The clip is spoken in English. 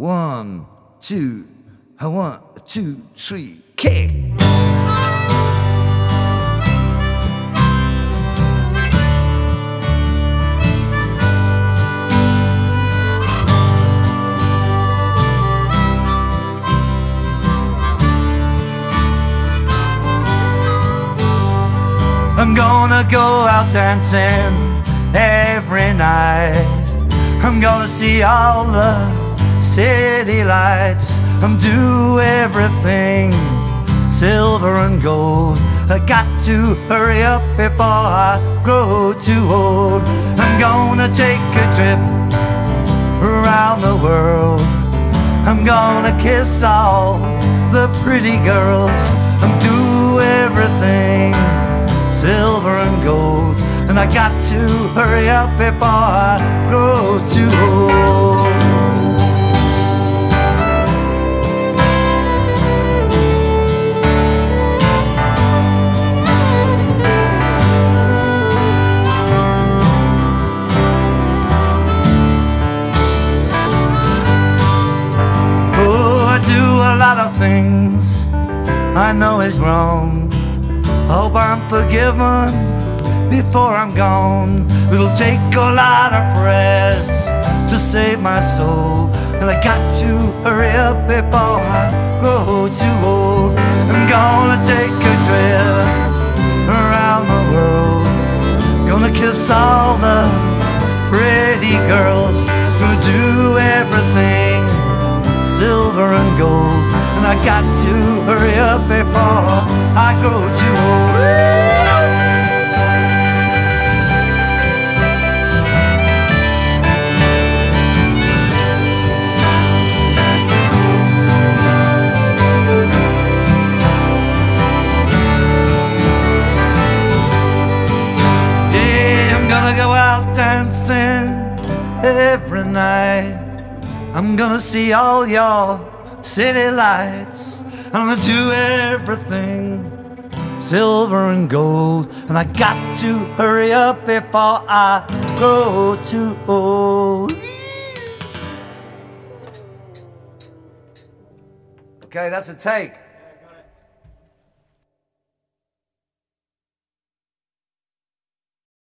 One, two, one, two, three, kick. I'm gonna go out dancing every night. I'm gonna see all the city lights. I'm do everything silver and gold. I got to hurry up before I grow too old. I'm gonna take a trip around the world. I'm gonna kiss all the pretty girls. I'm do everything silver and gold. And I got to hurry up before I grow too old. Lot of things I know is wrong. Hope I'm forgiven before I'm gone. It'll take a lot of prayers to save my soul. And I got to hurry up before I grow too old. I'm gonna take a trip around the world. Gonna kiss all the pretty girls. Gonna do everything I got to hurry up before I grow too old. Yeah, I'm gonna go out dancing every night. I'm gonna see all your city lights. I'm gonna do everything silver and gold. And I got to hurry up before I grow too old. Okay, that's a take.